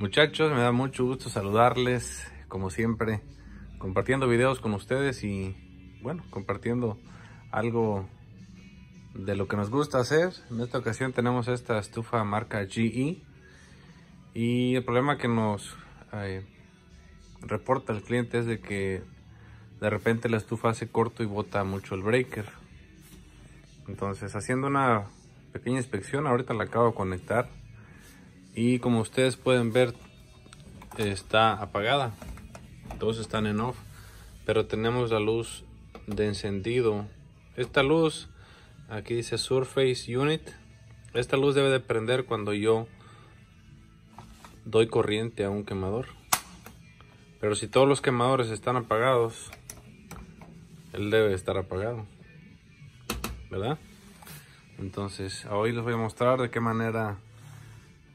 Muchachos, me da mucho gusto saludarles, como siempre, compartiendo videos con ustedes y, bueno, compartiendo algo de lo que nos gusta hacer. En esta ocasión tenemos esta estufa marca GE y el problema que nos eh, reporta el cliente es de que de repente la estufa hace corto y bota mucho el breaker. Entonces, haciendo una pequeña inspección, ahorita la acabo de conectar y como ustedes pueden ver está apagada. Todos están en off pero tenemos la luz de encendido. Esta luz aquí dice surface unit. Esta luz debe de prender cuando yo doy corriente a un quemador. Pero si todos los quemadores están apagados él debe estar apagado. Verdad entonces hoy les voy a mostrar de qué manera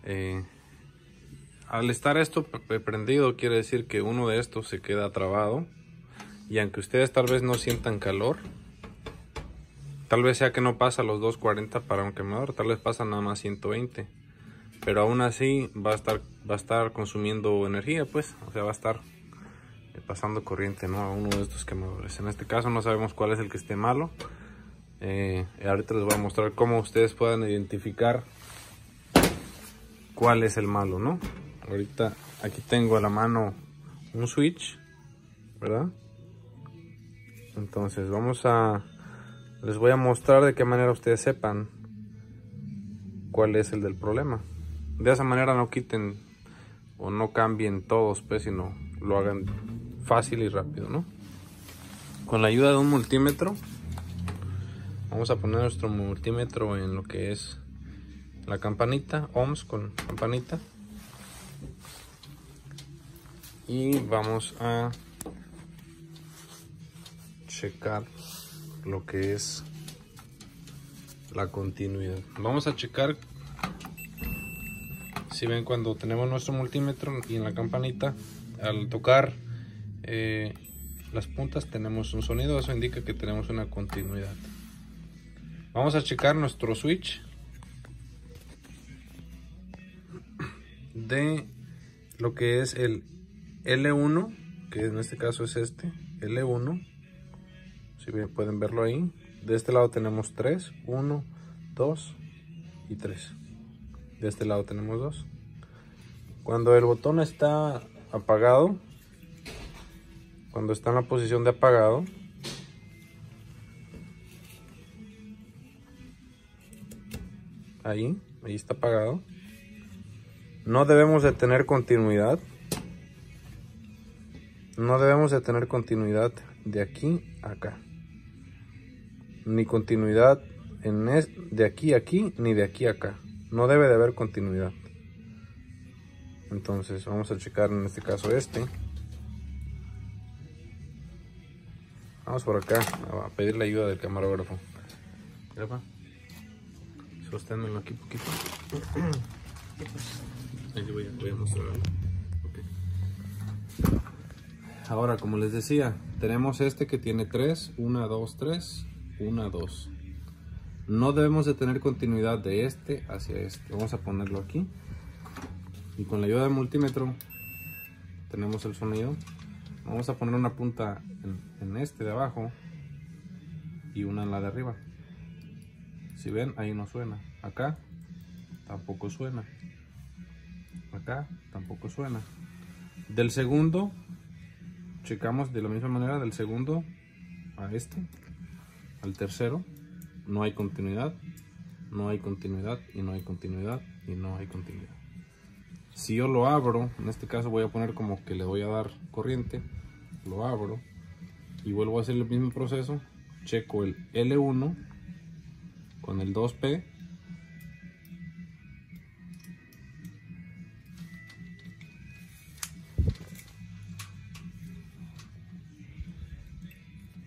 eh, al estar esto prendido quiere decir que uno de estos se queda trabado. Y aunque ustedes tal vez no sientan calor tal vez sea que no pasa los 240 para un quemador tal vez pasa nada más 120 pero aún así va a estar va a estar consumiendo energía pues o sea va a estar pasando corriente ¿no? a uno de estos quemadores. En este caso no sabemos cuál es el que esté malo. Eh, ahorita les voy a mostrar cómo ustedes puedan identificar cuál es el malo, ¿no? Ahorita aquí tengo a la mano un switch, ¿verdad? Entonces vamos a... Les voy a mostrar de qué manera ustedes sepan cuál es el del problema. De esa manera no quiten o no cambien todos, pues, sino lo hagan fácil y rápido, ¿no? Con la ayuda de un multímetro, vamos a poner nuestro multímetro en lo que es la campanita, ohms con campanita. Y vamos a checar lo que es la continuidad. Vamos a checar si ven cuando tenemos nuestro multímetro y en la campanita al tocar eh, las puntas tenemos un sonido, eso indica que tenemos una continuidad. Vamos a checar nuestro switch de lo que es el L1, que en este caso es este, L1. Si bien pueden verlo ahí. De este lado tenemos 3, 1, 2 y 3. De este lado tenemos 2. Cuando el botón está apagado, cuando está en la posición de apagado, ahí, ahí está apagado no debemos de tener continuidad. No debemos de tener continuidad de aquí a acá. Ni continuidad en de aquí a aquí, ni de aquí a acá. No debe de haber continuidad. Entonces vamos a checar en este caso este. Vamos por acá a pedir la ayuda del camarógrafo. Sosténmelo aquí poquito. voy a. Ahora, como les decía, tenemos este que tiene 3, 1, 2, 3, 1, 2. No debemos de tener continuidad de este hacia este. Vamos a ponerlo aquí. Y con la ayuda del multímetro tenemos el sonido. Vamos a poner una punta en, en este de abajo y una en la de arriba. Si ven, ahí no suena. Acá tampoco suena acá tampoco suena. Del segundo checamos de la misma manera del segundo a este al tercero no hay continuidad no hay continuidad y no hay continuidad y no hay continuidad. Si yo lo abro en este caso voy a poner como que le voy a dar corriente lo abro y vuelvo a hacer el mismo proceso checo el L1 con el 2P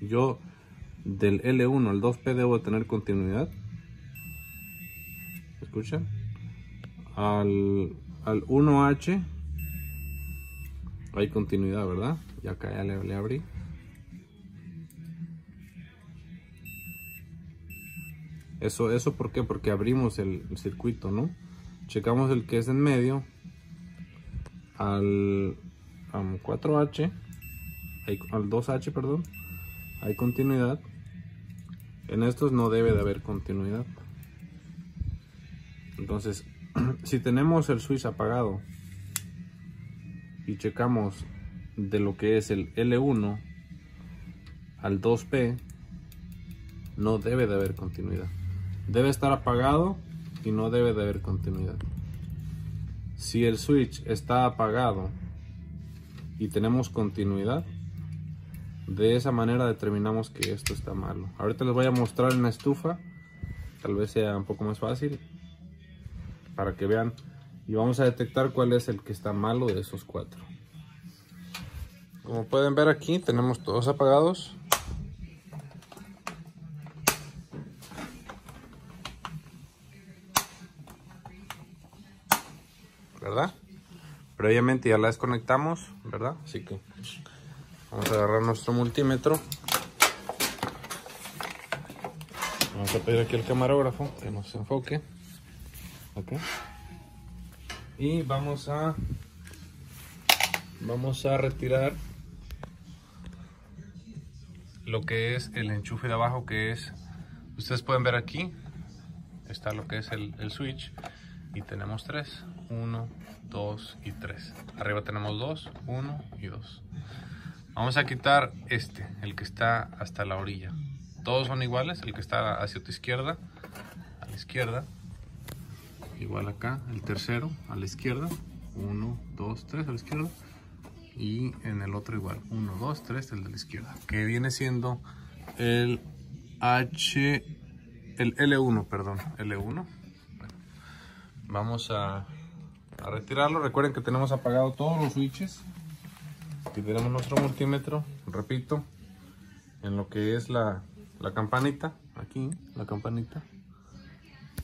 yo del L1 al 2P debo tener continuidad. ¿Escuchan? Al, al 1H hay continuidad, ¿verdad? Y acá ya le, abrí. Eso, eso ¿por qué? Porque abrimos el, circuito, ¿no? Checamos el que es en medio al 4H, al 2H, perdón, hay continuidad. En estos no debe de haber continuidad. Entonces, si tenemos el switch apagado y checamos de lo que es el L1 al 2P, no debe de haber continuidad. Debe estar apagado y no debe de haber continuidad. Si el switch está apagado y tenemos continuidad, de esa manera determinamos que esto está malo. Ahorita les voy a mostrar en la estufa, tal vez sea un poco más fácil para que vean y vamos a detectar cuál es el que está malo de esos cuatro. Como pueden ver aquí tenemos todos apagados. ¿Verdad? Previamente ya la desconectamos, ¿verdad? Así que Vamos a agarrar nuestro multímetro. Vamos a pedir aquí al camarógrafo que nos enfoque. Y vamos a vamos a retirar lo que es el enchufe de abajo que es ustedes pueden ver aquí está lo que es el, switch y tenemos tres 1 2 y 3 arriba tenemos 2 1 y 2 Vamos a quitar este, el que está hasta la orilla. Todos son iguales, el que está hacia tu izquierda, a la izquierda. Igual acá, el tercero, a la izquierda. Uno, dos, tres a la izquierda. Y en el otro igual, uno, dos, tres, el de la izquierda. Que viene siendo el H, el L1, perdón, L1. vamos a, a retirarlo. Recuerden que tenemos apagado todos los switches aquí tenemos nuestro multímetro repito en lo que es la, la campanita aquí la campanita.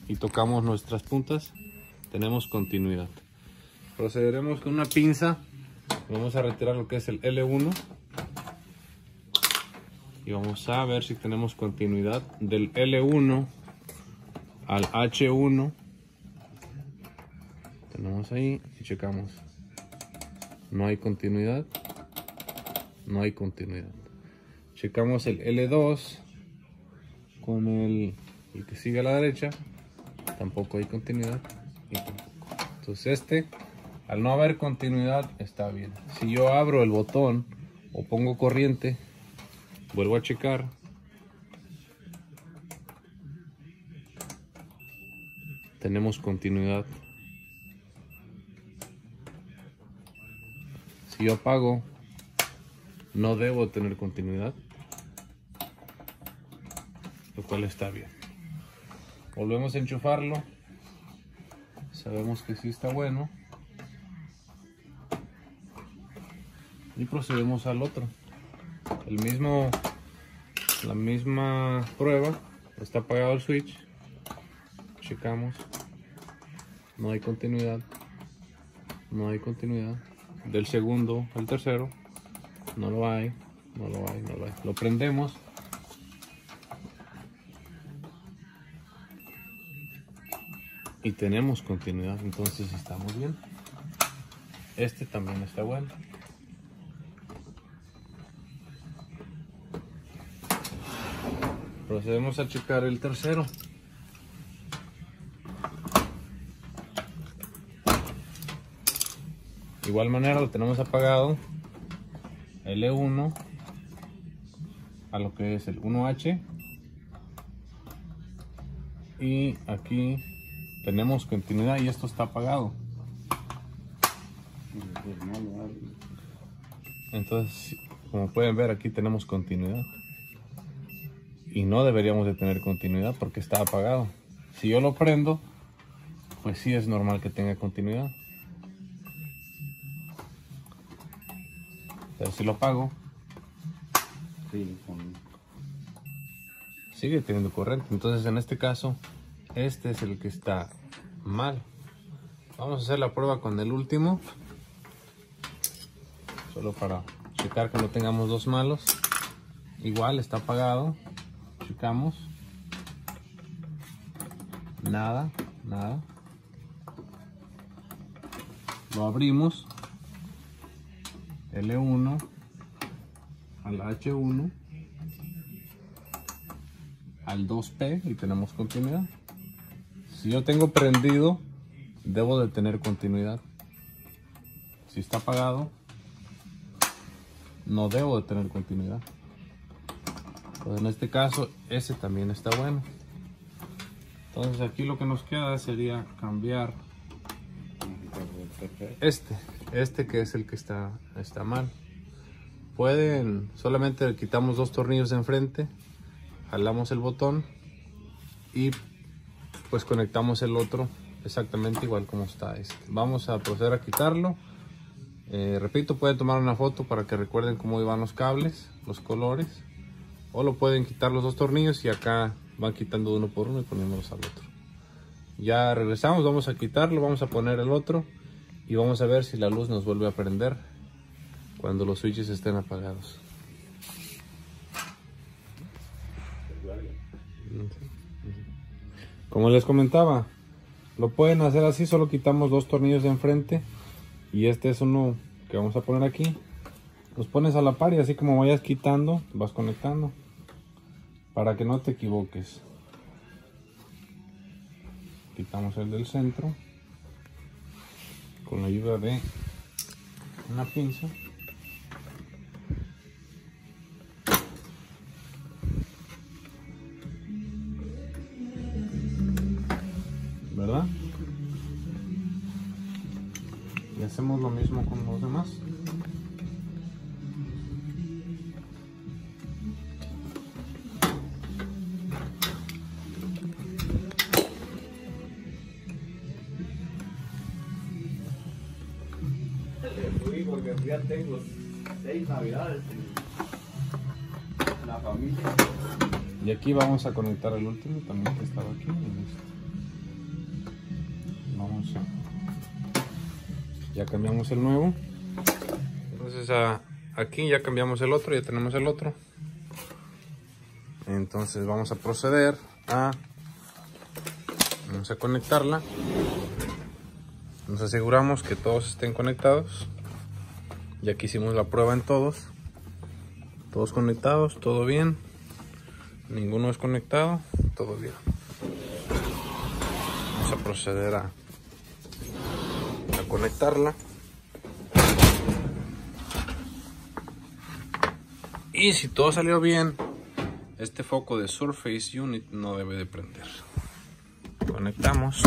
Y tocamos nuestras puntas tenemos continuidad. Procederemos con una pinza vamos a retirar lo que es el L1 y vamos a ver si tenemos continuidad del L1 al H1 tenemos ahí y checamos no hay continuidad no hay continuidad. Checamos el L2 con el, que sigue a la derecha, tampoco hay continuidad. Entonces este, al no haber continuidad, está bien. Si yo abro el botón o pongo corriente, vuelvo a checar. Tenemos continuidad. Si yo apago no debo tener continuidad, lo cual está bien. Volvemos a enchufarlo, sabemos que sí está bueno. Y procedemos al otro. El mismo, la misma prueba, está apagado el switch, checamos, no hay continuidad, no hay continuidad, del segundo al tercero no lo hay, no lo hay, no lo hay. Lo prendemos. Y tenemos continuidad, entonces estamos bien. Este también está bueno. Procedemos a checar el tercero. igual manera lo tenemos apagado L1 a lo que es el 1H y aquí tenemos continuidad y esto está apagado. Entonces como pueden ver aquí tenemos continuidad. Y no deberíamos de tener continuidad porque está apagado. Si yo lo prendo pues sí es normal que tenga continuidad Pero si lo apago, sigue teniendo corriente. Entonces en este caso, este es el que está mal. Vamos a hacer la prueba con el último. Solo para checar que no tengamos dos malos. Igual está apagado. Checamos. Nada, nada. Lo abrimos L1 al H1 al 2P y tenemos continuidad. Si yo tengo prendido, debo de tener continuidad. Si está apagado, no debo de tener continuidad. Pues en este caso, ese también está bueno. Entonces aquí lo que nos queda sería cambiar este, este que es el que está, está mal. Pueden, solamente quitamos dos tornillos de enfrente, jalamos el botón y pues conectamos el otro exactamente igual como está este. Vamos a proceder a quitarlo. Eh, repito, pueden tomar una foto para que recuerden cómo iban los cables, los colores. O lo pueden quitar los dos tornillos y acá van quitando uno por uno y poniéndolos al otro. Ya regresamos, vamos a quitarlo, vamos a poner el otro y vamos a ver si la luz nos vuelve a prender cuando los switches estén apagados. Como les comentaba, lo pueden hacer así, solo quitamos dos tornillos de enfrente y este es uno que vamos a poner aquí. Los pones a la par y así como vayas quitando, vas conectando para que no te equivoques. Quitamos el del centro con la ayuda de una pinza. ¿Verdad? Y hacemos lo mismo con los demás. Seis navidades en la familia. Y aquí vamos a conectar el último también que estaba aquí. Vamos a... Ya cambiamos el nuevo. Entonces a- aquí ya cambiamos el otro, ya tenemos el otro. Entonces vamos a proceder a... Vamos a conectarla. Nos aseguramos que todos estén conectados. Ya que hicimos la prueba en todos. Todos conectados, todo bien. Ninguno es conectado, todo bien. Vamos a proceder a, a conectarla. Y si todo salió bien, este foco de Surface Unit no debe de prender. Conectamos.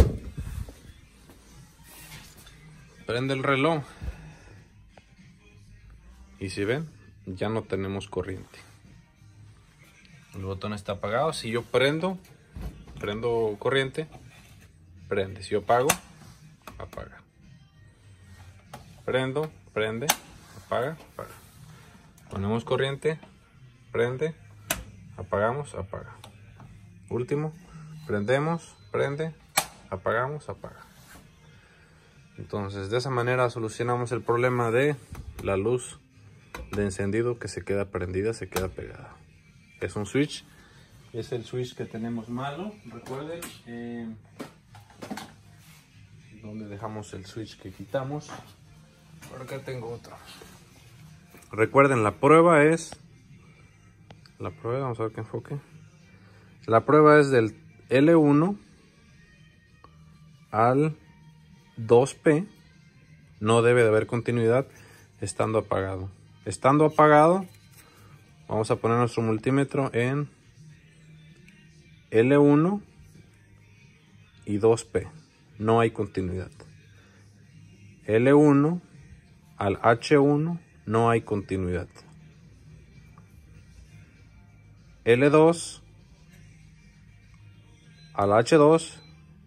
Prende el reloj. Y si ven, ya no tenemos corriente. El botón está apagado. Si yo prendo, prendo corriente, prende. Si yo apago, apaga. Prendo, prende, apaga, apaga. Ponemos corriente, prende, apagamos, apaga. Último, prendemos, prende, apagamos, apaga. Entonces, de esa manera solucionamos el problema de la luz de encendido que se queda prendida, se queda pegada. Es un switch, es el switch que tenemos malo. Recuerden eh, donde dejamos el switch que quitamos. Por acá tengo otro. Recuerden, la prueba es la prueba, vamos a ver qué enfoque. La prueba es del L1 al 2P. No debe de haber continuidad estando apagado. Estando apagado, vamos a poner nuestro multímetro en L1 y 2P. No hay continuidad. L1 al H1 no hay continuidad. L2 al H2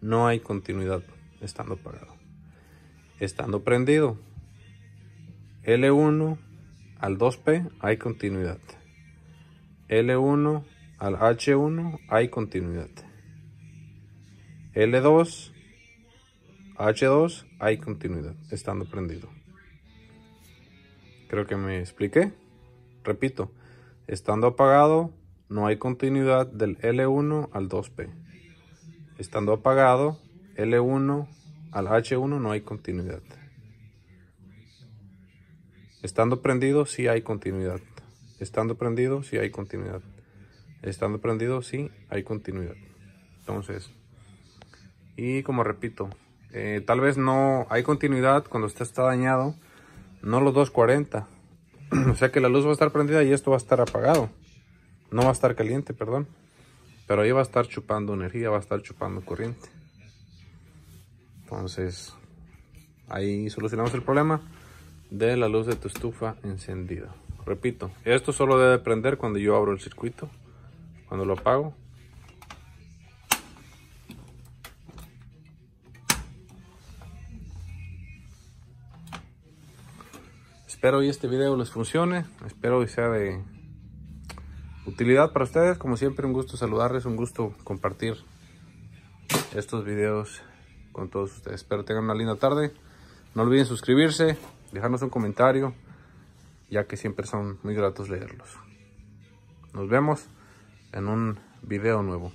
no hay continuidad estando apagado. Estando prendido. L1 al 2P hay continuidad. L1 al H1 hay continuidad. L2 H2 hay continuidad estando prendido. Creo que me expliqué. Repito, estando apagado no hay continuidad del L1 al 2P. Estando apagado L1 al H1 no hay continuidad. Estando prendido, sí hay continuidad. Estando prendido, sí hay continuidad. Estando prendido, sí hay continuidad. Entonces, y como repito, eh, tal vez no hay continuidad cuando está dañado, no los 240. o sea que la luz va a estar prendida y esto va a estar apagado. No va a estar caliente, perdón. Pero ahí va a estar chupando energía, va a estar chupando corriente. Entonces, ahí solucionamos el problema de la luz de tu estufa encendida. Repito, esto solo debe prender cuando yo abro el circuito. Cuando lo apago, Espero y este video les funcione. Espero y sea de utilidad para ustedes. Como siempre, un gusto saludarles, un gusto compartir estos videos con todos ustedes. Espero tengan una linda tarde. No olviden suscribirse, dejarnos un comentario, ya que siempre son muy gratos leerlos. Nos vemos en un video nuevo.